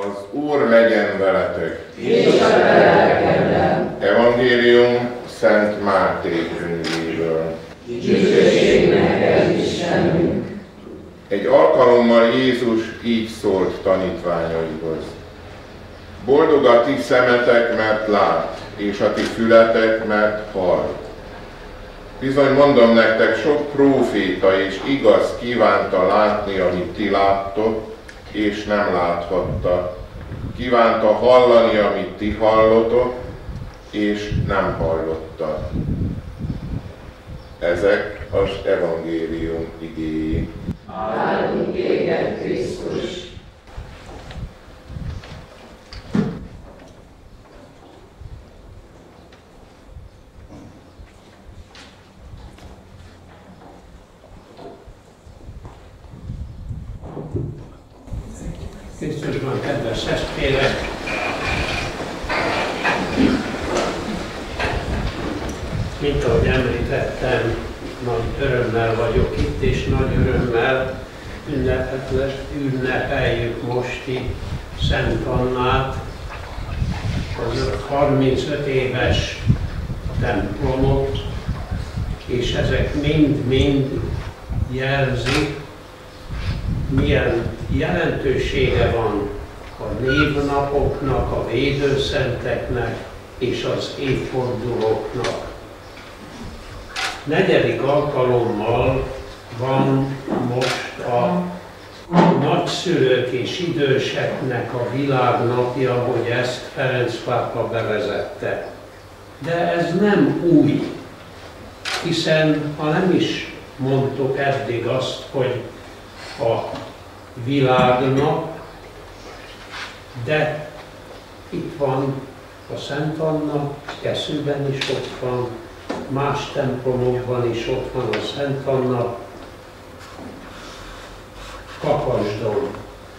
Az Úr legyen veletek! És a lelkedben. Evangélium Szent Máté könyvéből. Dicsőség neked, Istenünk. Egy alkalommal Jézus így szólt tanítványaihoz. Boldog a ti szemetek, mert lát, és a ti fületek, mert hall. Bizony mondom nektek, sok próféta és igaz kívánta látni, amit ti láttok, és nem láthatta. Kívánta hallani, amit ti hallotok, és nem hallotta. Ezek az evangélium igéi. Téged, Krisztus. Krisztusban, kedves testvérek! Mint ahogy említettem, nagy örömmel vagyok itt, és nagy örömmel ünnepeljük mosti Szent Annát, az 35 éves templomot, és ezek mind-mind jelzik, milyen jelentősége van a névnapoknak, a védőszenteknek és az évfordulóknak. Negyedik alkalommal van most a nagyszülők és időseknek a világnapja, hogy ezt Ferenc pápa bevezette. De ez nem új, hiszen ha nem is mondtuk eddig azt, hogy a világnak, de itt van a Szent Anna, Keszőben is ott van, más templomokban is ott van a Szent Anna, Kapasdon,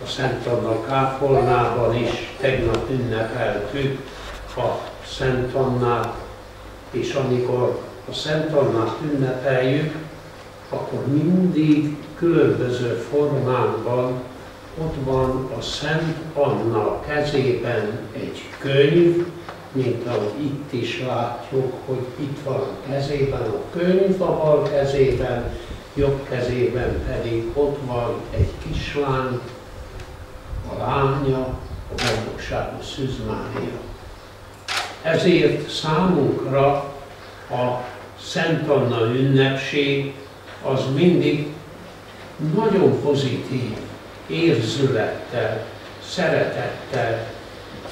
a Szent Anna kápolnában is tegnap ünnepeltük a Szent Annát, és amikor a Szent Annát ünnepeljük, akkor mindig különböző formákban ott van a Szent Anna kezében egy könyv, mint ahogy itt is látjuk, hogy itt van kezében a könyv, a bal kezében, jobb kezében pedig ott van egy kislány, a lánya, a boldogságos Szűz Mária. Ezért számunkra a Szent Anna ünnepség az mindig nagyon pozitív érzülettel, szeretettel,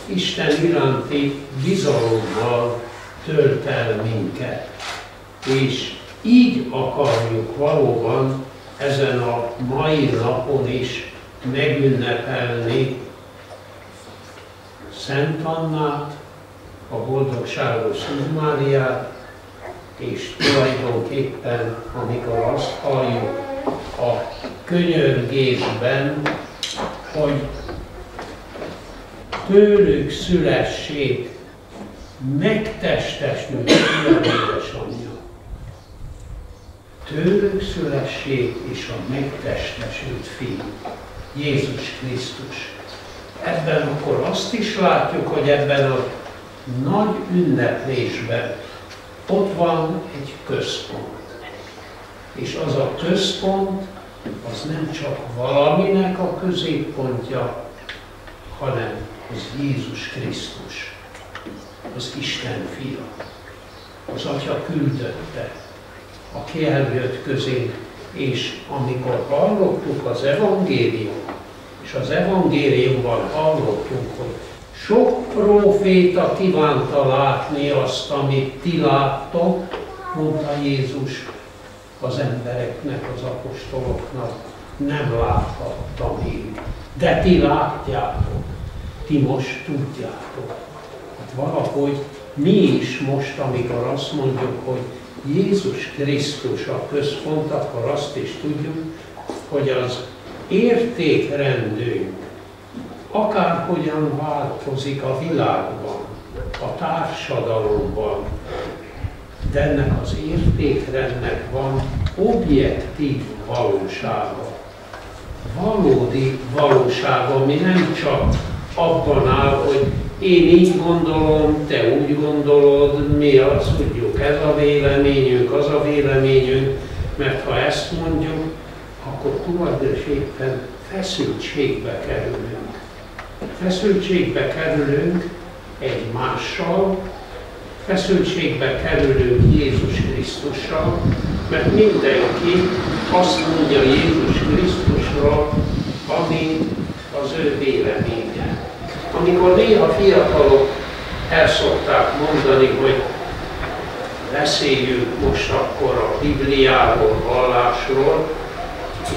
Isten iránti bizalommal tölt el minket. És így akarjuk valóban ezen a mai napon is megünnepelni Szent Annát, a boldogságos Szűz Máriát, és tulajdonképpen, amikor azt halljuk a könyörgésben, hogy tőlük szülessék megtestesült fiam édesanyja. Tőlük szülessék és a megtestesült fiú, Jézus Krisztus. Ebben akkor azt is látjuk, hogy ebben a nagy ünneplésben ott van egy központ. És az a központ, az nem csak valaminek a középpontja, hanem az Jézus Krisztus, az Isten fia, az Atya küldötte, aki eljött közénk, és amikor hallottuk az evangélium, és az evangéliumban hallottunk, hogy sok próféta kívánta látni azt, amit ti láttok, mondta Jézus az embereknek, az apostoloknak, nem láthatta még, de ti látjátok, ti most tudjátok. Hát valahogy mi is most, amikor azt mondjuk, hogy Jézus Krisztus a központ, akkor azt is tudjuk, hogy az értékrendünk akárhogyan változik a világban, a társadalomban, de ennek az értékrendnek van objektív valósága. Valódi valósága, ami nem csak abban áll, hogy én így gondolom, te úgy gondolod, mi azt tudjuk, ez a véleményünk, az a véleményünk, mert ha ezt mondjuk, akkor tulajdonképpen feszültségbe kerülünk. Feszültségbe kerülünk egymással, feszültségbe kerülünk Jézus Krisztussal, mert mindenki azt mondja Jézus Krisztusról, ami az ő véleménye. Amikor néha fiatalok el szokták mondani, hogy beszéljünk most akkor a Bibliáról, vallásról,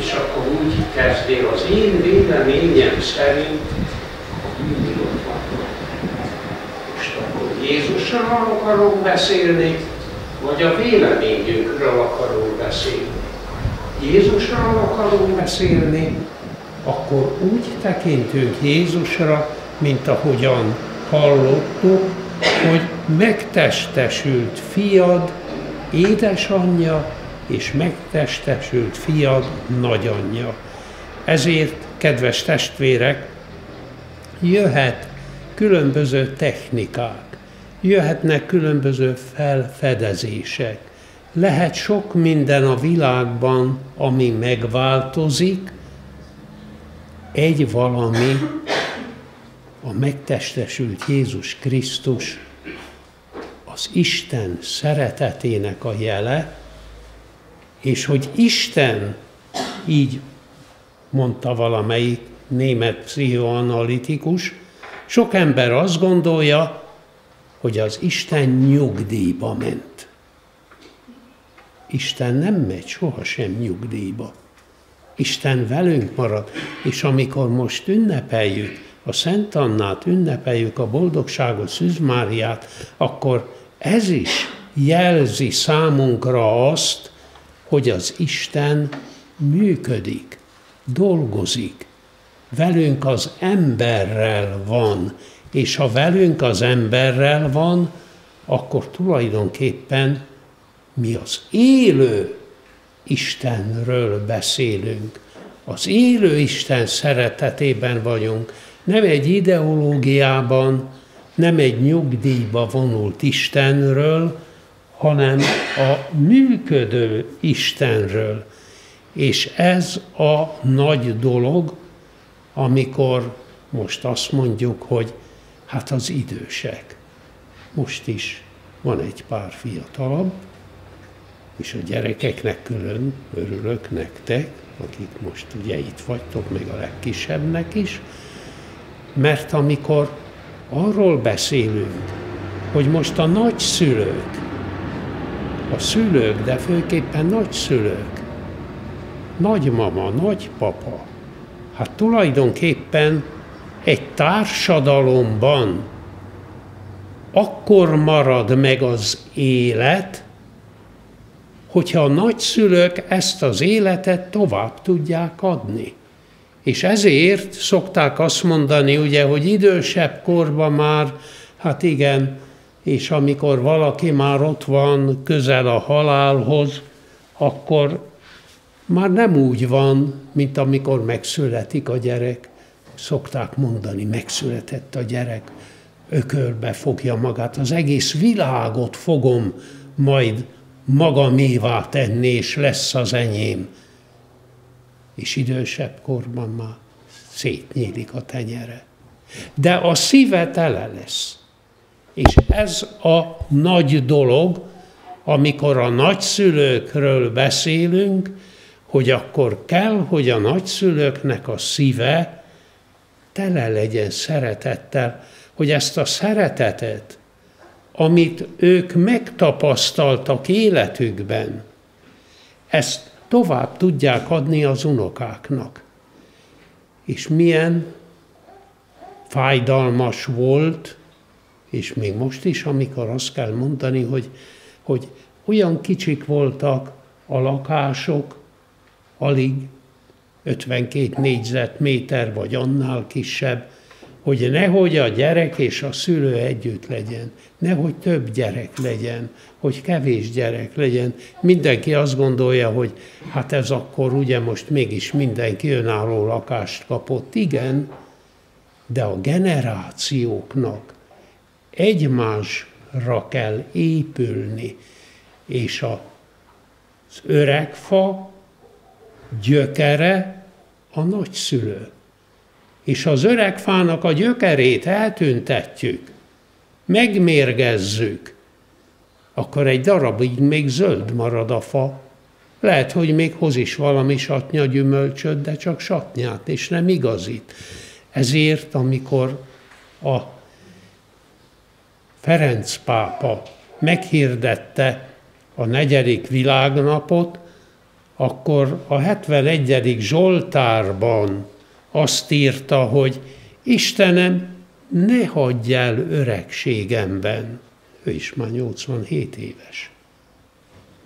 és akkor úgy kezdél az én véleményem szerint mindig ott van. Jézusról akarok beszélni, vagy a véleményünkről akarunk beszélni. Jézusról akarunk beszélni, akkor úgy tekintünk Jézusra, mint ahogyan hallottuk, hogy megtestesült fiad, édesanyja és megtestesült fiad nagyanyja. Ezért, kedves testvérek, jöhet különböző technikák, jöhetnek különböző felfedezések. Lehet sok minden a világban, ami megváltozik, egy valami, a megtestesült Jézus Krisztus az Isten szeretetének a jele, és hogy Isten, így mondta valamelyik német pszichoanalitikus, sok ember azt gondolja, hogy az Isten nyugdíjba ment. Isten nem megy sohasem nyugdíjba. Isten velünk marad, és amikor most ünnepeljük a Szent Annát, ünnepeljük a boldogságot, Szűz akkor ez is jelzi számunkra azt, hogy az Isten működik, dolgozik. Velünk az emberrel van, és ha velünk az emberrel van, akkor tulajdonképpen mi az élő Istenről beszélünk. Az élő Isten szeretetében vagyunk, nem egy ideológiában, nem egy nyugdíjba vonult Istenről, hanem a működő Istenről. És ez a nagy dolog, amikor most azt mondjuk, hogy hát az idősek. Most is van egy pár fiatalabb, és a gyerekeknek külön örülök nektek, akik most ugye itt vagytok, még a legkisebbnek is, mert amikor arról beszélünk, hogy most a nagyszülők, a szülők, de főképpen nagyszülők, nagymama, nagypapa, hát tulajdonképpen egy társadalomban akkor marad meg az élet, hogyha a nagyszülők ezt az életet tovább tudják adni. És ezért szokták azt mondani, ugye, hogy idősebb korban már, hát igen, és amikor valaki már ott van közel a halálhoz, akkor már nem úgy van, mint amikor megszületik a gyerek. Szokták mondani, megszületett a gyerek, ökörbe fogja magát, az egész világot fogom majd magamévá tenni, és lesz az enyém. És idősebb korban már szétnyílik a tenyere. De a szíve tele lesz. És ez a nagy dolog, amikor a nagyszülőkről beszélünk, hogy akkor kell, hogy a nagyszülőknek a szíve tele legyen szeretettel, hogy ezt a szeretetet, amit ők megtapasztaltak életükben, ezt tovább tudják adni az unokáknak. És milyen fájdalmas volt, és még most is, amikor azt kell mondani, hogy, hogy olyan kicsik voltak a lakások, alig 52 négyzetméter, vagy annál kisebb, hogy nehogy a gyerek és a szülő együtt legyen, nehogy több gyerek legyen, hogy kevés gyerek legyen. Mindenki azt gondolja, hogy hát ez akkor ugye most mégis mindenki önálló lakást kapott. Igen, de a generációknak egymásra kell épülni, és az öreg fa gyökere a nagyszülő. És az öreg fának a gyökerét eltüntetjük, megmérgezzük, akkor egy darabig még zöld marad a fa. Lehet, hogy még hoz is valami satnya gyümölcsöt, de csak satnyát, és nem igazit. Ezért, amikor a Ferenc pápa meghirdette a negyedik világnapot, akkor a 71. Zsoltárban azt írta, hogy Istenem, ne hagyj el öregségemben. Ő is már 87 éves.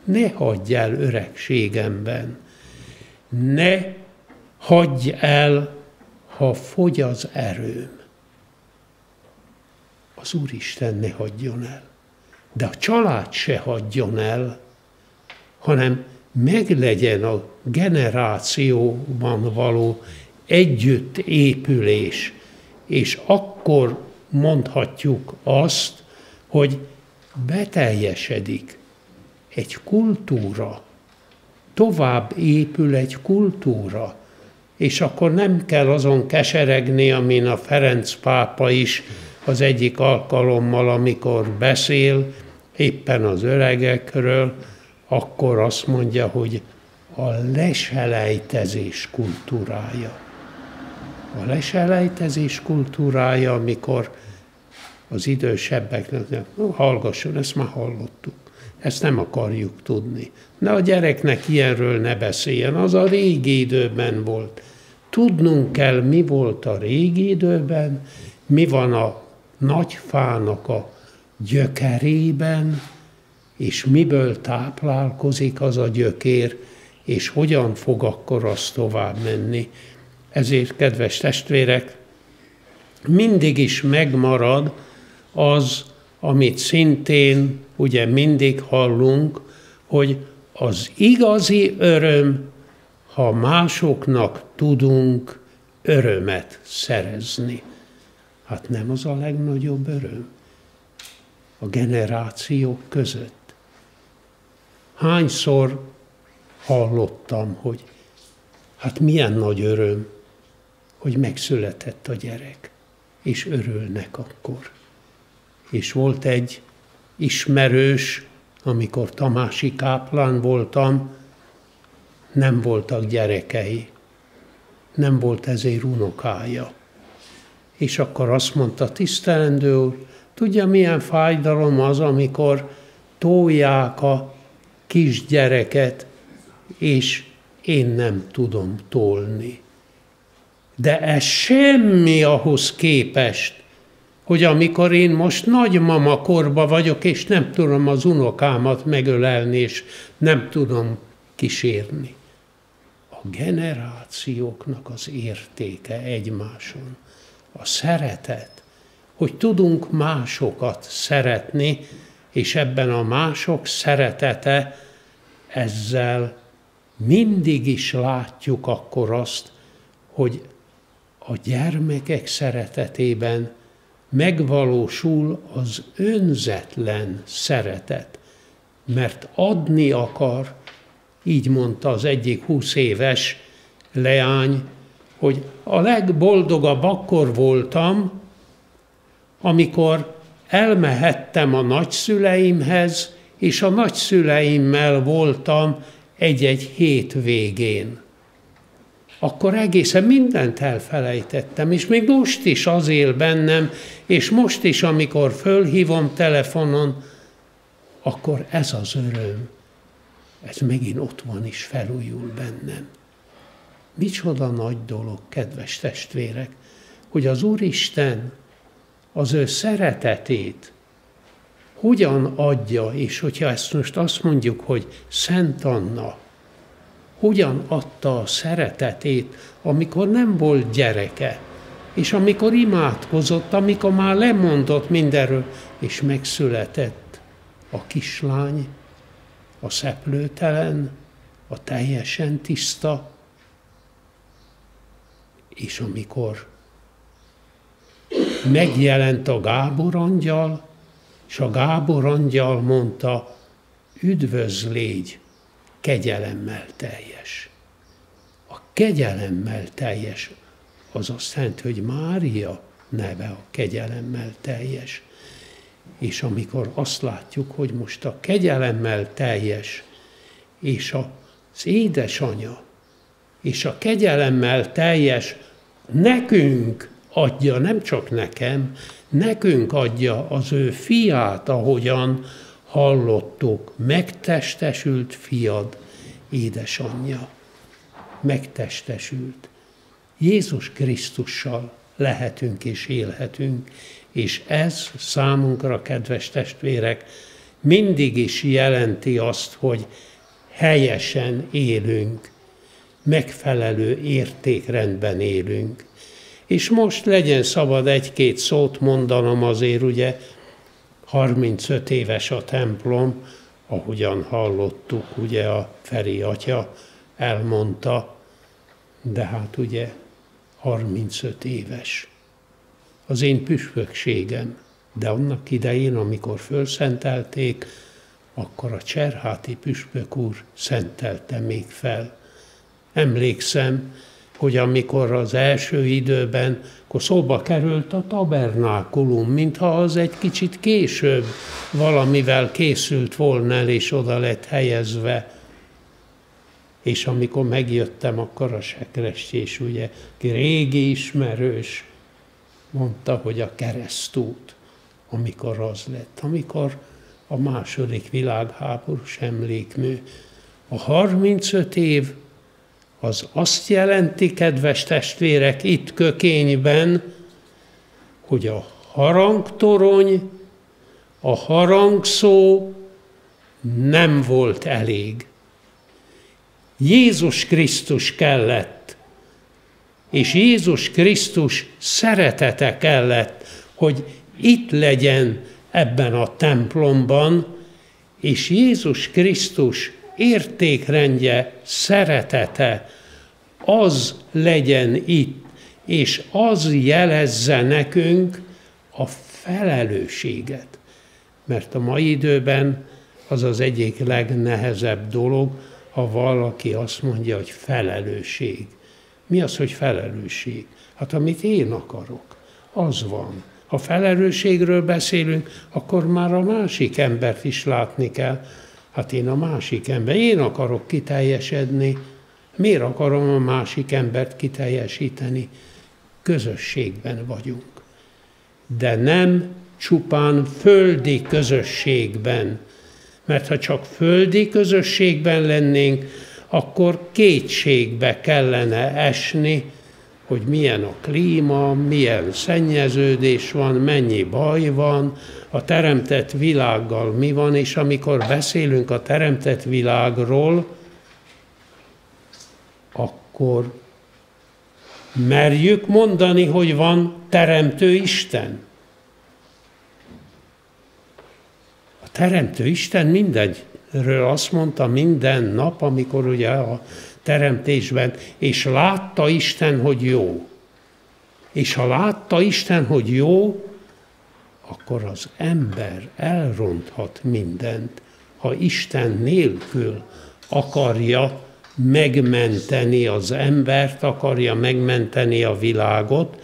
Ne hagyj el öregségemben. Ne hagyj el, ha fogy az erőm. Az Úristen ne hagyjon el. De a család se hagyjon el, hanem meglegyen a generációban való együttépülés, és akkor mondhatjuk azt, hogy beteljesedik egy kultúra, tovább épül egy kultúra, és akkor nem kell azon keseregni, amin a Ferenc pápa is az egyik alkalommal, amikor beszél éppen az öregekről, akkor azt mondja, hogy a leselejtezés kultúrája. A leselejtezés kultúrája, amikor az idősebbeknek, hallgasson, ezt már hallottuk, ezt nem akarjuk tudni. Ne a gyereknek ilyenről ne beszéljen, az a régi időben volt. Tudnunk kell, mi volt a régi időben, mi van a nagy fának a gyökerében, és miből táplálkozik az a gyökér, és hogyan fog akkor az tovább menni. Ezért, kedves testvérek, mindig is megmarad az, amit szintén ugye mindig hallunk, hogy az igazi öröm, ha másoknak tudunk örömet szerezni. Hát nem az a legnagyobb öröm a generációk között. Hányszor hallottam, hogy hát milyen nagy öröm, hogy megszületett a gyerek, és örülnek akkor. És volt egy ismerős, amikor Tamási káplán voltam, nem voltak gyerekei, nem volt ezért unokája. És akkor azt mondta, tisztelendő úr, tudja milyen fájdalom az, amikor tolják a kisgyereket, és én nem tudom tolni. De ez semmi ahhoz képest, hogy amikor én most nagymama korba vagyok, és nem tudom az unokámat megölelni, és nem tudom kísérni. A generációknak az értéke egymáson, a szeretet, hogy tudunk másokat szeretni, és ebben a mások szeretete, ezzel mindig is látjuk akkor azt, hogy a gyermekek szeretetében megvalósul az önzetlen szeretet, mert adni akar, így mondta az egyik húsz éves leány, hogy a legboldogabb akkor voltam, amikor elmehettem a nagyszüleimhez, és a nagyszüleimmel voltam egy-egy hét végén. Akkor egészen mindent elfelejtettem, és még most is az él bennem, és most is, amikor fölhívom telefonon, akkor ez az öröm, ez megint ott van és felújul bennem. Micsoda nagy dolog, kedves testvérek, hogy az Úristen az ő szeretetét hogyan adja, és hogyha ezt most azt mondjuk, hogy Szent Anna, hogyan adta a szeretetét, amikor nem volt gyereke, és amikor imádkozott, amikor már lemondott mindenről, és megszületett a kislány, a szeplőtelen, a teljesen tiszta, és amikor megjelent a Gábor angyal, és a Gábor angyal mondta, üdvözlégy, kegyelemmel teljes. A kegyelemmel teljes, az azt jelenti, hogy Mária neve a kegyelemmel teljes. És amikor azt látjuk, hogy most a kegyelemmel teljes, és az édesanya, és a kegyelemmel teljes nekünk adja, nem csak nekem, nekünk adja az ő fiát, ahogyan hallottuk, megtestesült fiad, édesanyja, megtestesült. Jézus Krisztussal lehetünk és élhetünk, és ez számunkra, kedves testvérek, mindig is jelenti azt, hogy helyesen élünk, megfelelő értékrendben élünk. És most legyen szabad egy-két szót mondanom azért, ugye 35 éves a templom, ahogyan hallottuk, ugye a Feri atya elmondta, de hát ugye 35 éves. Az én püspökségem, de annak idején, amikor fölszentelték, akkor a Cserháti püspök úr szentelte még fel. Emlékszem, hogy amikor az első időben, akkor szóba került a tabernákulum, mintha az egy kicsit később valamivel készült volna el, és oda lett helyezve. És amikor megjöttem, akkor a sekrestjés, ugye, ki régi ismerős, mondta, hogy a keresztút, amikor az lett, amikor a második világháborús emlékmű. A 35 év az azt jelenti, kedves testvérek, itt kökényben, hogy a harangtorony, a harangszó nem volt elég. Jézus Krisztus kellett, és Jézus Krisztus szeretete kellett, hogy itt legyen ebben a templomban, és Jézus Krisztus értékrendje, szeretete, az legyen itt, és az jelezze nekünk a felelősséget. Mert a mai időben az az egyik legnehezebb dolog, ha valaki azt mondja, hogy felelősség. Mi az, hogy felelősség? Hát amit én akarok, az van. Ha felelősségről beszélünk, akkor már a másik embert is látni kell. Hát én a másik ember, én akarok kiteljesedni, miért akarom a másik embert kiteljesíteni? Közösségben vagyunk. De nem csupán földi közösségben. Mert ha csak földi közösségben lennénk, akkor kétségbe kellene esni, hogy milyen a klíma, milyen szennyeződés van, mennyi baj van, a teremtett világgal mi van, és amikor beszélünk a teremtett világról, akkor merjük mondani, hogy van teremtő Isten. A teremtő Isten mindenről azt mondta minden nap, amikor ugye a teremtésben, és látta Isten, hogy jó. És ha látta Isten, hogy jó, akkor az ember elronthat mindent, ha Isten nélkül akarja megmenteni az embert, akarja megmenteni a világot,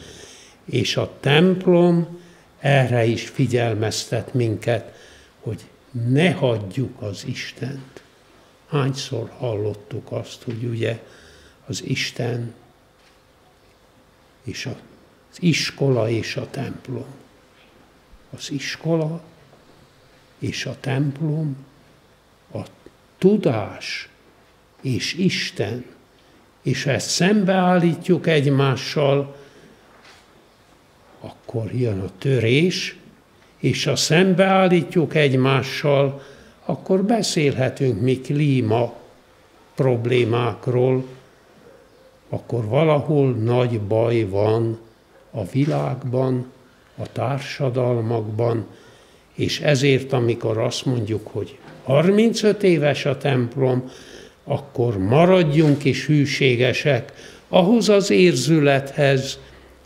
és a templom erre is figyelmeztet minket, hogy ne hagyjuk az Istent. Hányszor hallottuk azt, hogy ugye az Isten és az iskola és a templom. Az iskola és a templom, a tudás és Isten, és ha ezt szembeállítjuk egymással, akkor jön a törés, és ha szembeállítjuk egymással, akkor beszélhetünk mi klíma problémákról, akkor valahol nagy baj van a világban, a társadalmakban, és ezért, amikor azt mondjuk, hogy 35 éves a templom, akkor maradjunk is hűségesek ahhoz az érzülethez,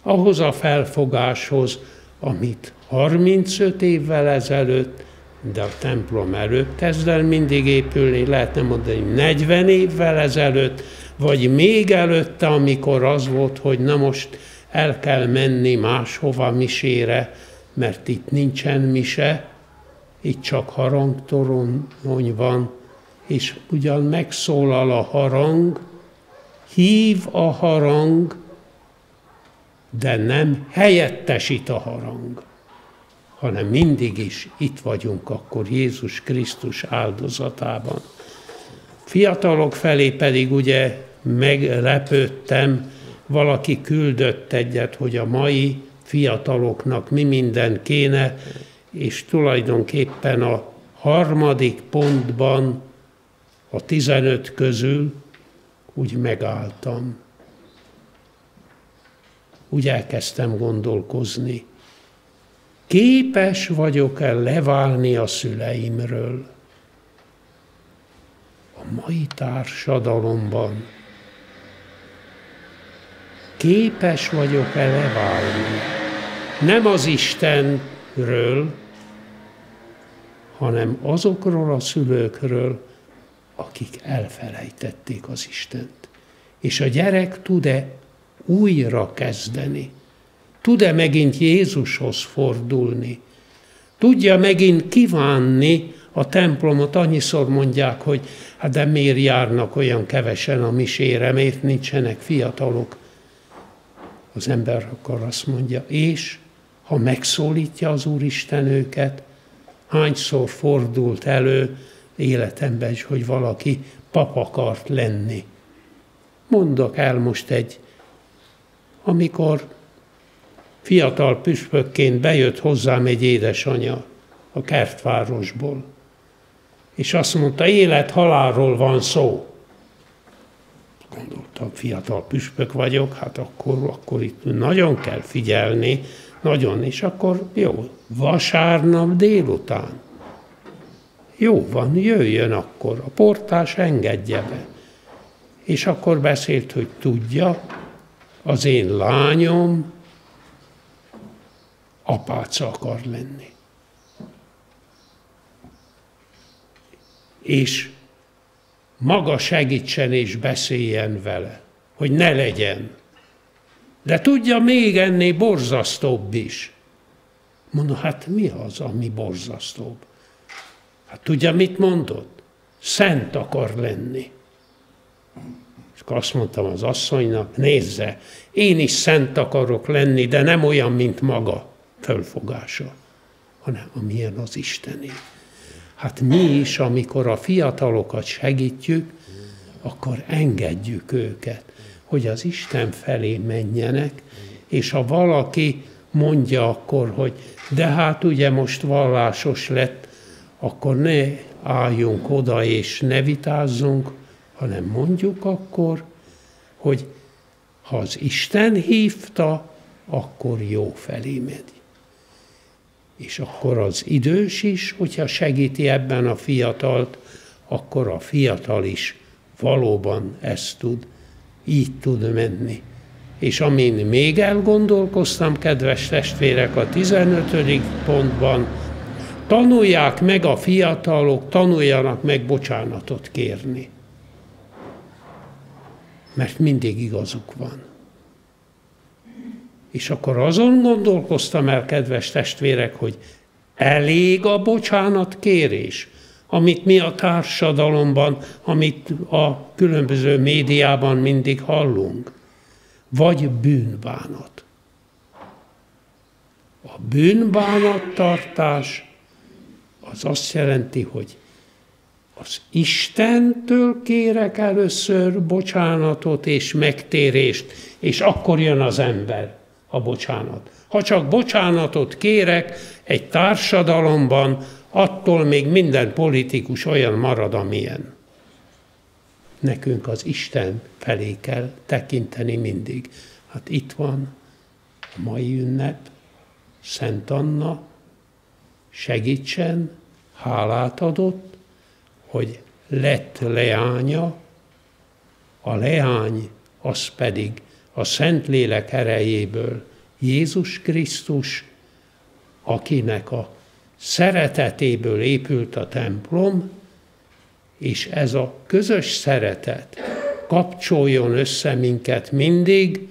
ahhoz a felfogáshoz, amit 35 évvel ezelőtt, de a templom előtt kezd el mindig épülni, lehetne mondani 40 évvel ezelőtt, vagy még előtte, amikor az volt, hogy na most el kell menni máshova misére, mert itt nincsen mise, itt csak harangtorony van, és ugyan megszólal a harang, hív a harang, de nem helyettesít a harang, hanem mindig is itt vagyunk akkor Jézus Krisztus áldozatában. Fiatalok felé pedig ugye meglepődtem, valaki küldött egyet, hogy a mai fiataloknak mi minden kéne, és tulajdonképpen a harmadik pontban a 15 közül úgy megálltam. Úgy elkezdtem gondolkozni. Képes vagyok-e leválni a szüleimről? A mai társadalomban képes vagyok-e leválni? Nem az Istenről, hanem azokról a szülőkről, akik elfelejtették az Istent. És a gyerek tud-e újra kezdeni? Tud-e megint Jézushoz fordulni? Tudja megint kívánni a templomot? Annyiszor mondják, hogy hát de miért járnak olyan kevesen a misére, miért nincsenek fiatalok? Az ember akkor azt mondja, és ha megszólítja az Úristen őket, hányszor fordult elő, életemben is, hogy valaki pap akart lenni. Mondok el most egy, amikor fiatal püspökként bejött hozzám egy édesanyja a kertvárosból, és azt mondta, élet-halálról van szó. Gondoltam, fiatal püspök vagyok, hát akkor, akkor itt nagyon kell figyelni, nagyon, és akkor jó, vasárnap délután jó van, jöjjön akkor, a portás engedje be. És akkor beszélt, hogy tudja, az én lányom apáca akar lenni. És maga segítsen és beszéljen vele, hogy ne legyen. De tudja még ennél borzasztóbb is. Mondom, hát mi az, ami borzasztóbb? Hát tudja, mit mondott? Szent akar lenni. És akkor azt mondtam az asszonynak, nézze, én is szent akarok lenni, de nem olyan, mint maga fölfogása, hanem amilyen az Isteni. Hát mi is, amikor a fiatalokat segítjük, akkor engedjük őket, hogy az Isten felé menjenek, és ha valaki mondja akkor, hogy de hát ugye most vallásos lett, akkor ne álljunk oda és ne vitázzunk, hanem mondjuk akkor, hogy ha az Isten hívta, akkor jó felé megy. És akkor az idős is, hogyha segíti ebben a fiatalt, akkor a fiatal is valóban ezt tud, így tud menni. És amin még elgondolkoztam, kedves testvérek, a 15. pontban, Tanulják meg a fiatalok, tanuljanak meg bocsánatot kérni. Mert mindig igazuk van. És akkor azon gondolkoztam el, kedves testvérek, hogy elég a bocsánat kérés, amit mi a társadalomban, amit a különböző médiában mindig hallunk, vagy bűnbánat. A bűnbánattartás az azt jelenti, hogy az Istentől kérek először bocsánatot és megtérést, és akkor jön az ember a bocsánat. Ha csak bocsánatot kérek egy társadalomban, attól még minden politikus olyan marad, amilyen. Nekünk az Isten felé kell tekinteni mindig. Hát itt van a mai ünnep, Szent Anna, segítsen, hálát adott, hogy lett leánya, a leány az pedig a Szentlélek erejéből Jézus Krisztus, akinek a szeretetéből épült a templom, és ez a közös szeretet kapcsoljon össze minket mindig,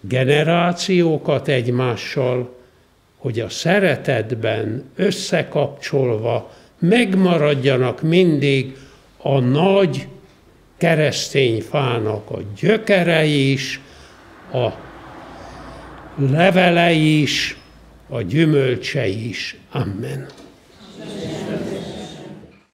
generációkat egymással, hogy a szeretetben összekapcsolva megmaradjanak mindig a nagy keresztény fának a gyökerei is, a levelei is, a gyümölcsei is. Amen.